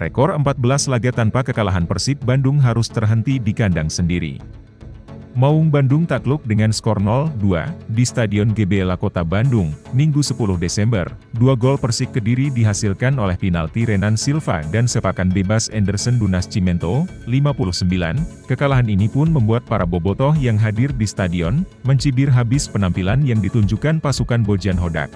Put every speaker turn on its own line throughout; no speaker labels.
Rekor 14 laga tanpa kekalahan Persib Bandung harus terhenti di kandang sendiri. Maung Bandung takluk dengan skor 0-2 di Stadion GBLA Kota Bandung, Minggu 10 Desember. Dua gol Persik Kediri dihasilkan oleh penalti Renan Silva dan sepakan bebas Anderson Dunas Cimento, 59. Kekalahan ini pun membuat para bobotoh yang hadir di stadion, mencibir habis penampilan yang ditunjukkan pasukan Bojan Hodak.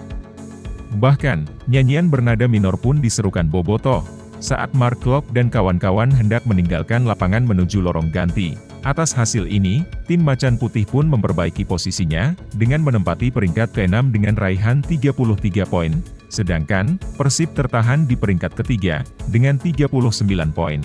Bahkan, nyanyian bernada minor pun diserukan bobotoh, saat Mark Klok dan kawan-kawan hendak meninggalkan lapangan menuju lorong ganti. Atas hasil ini, tim Macan Putih pun memperbaiki posisinya, dengan menempati peringkat ke-6 dengan raihan 33 poin, sedangkan, Persib tertahan di peringkat ketiga, dengan 39 poin.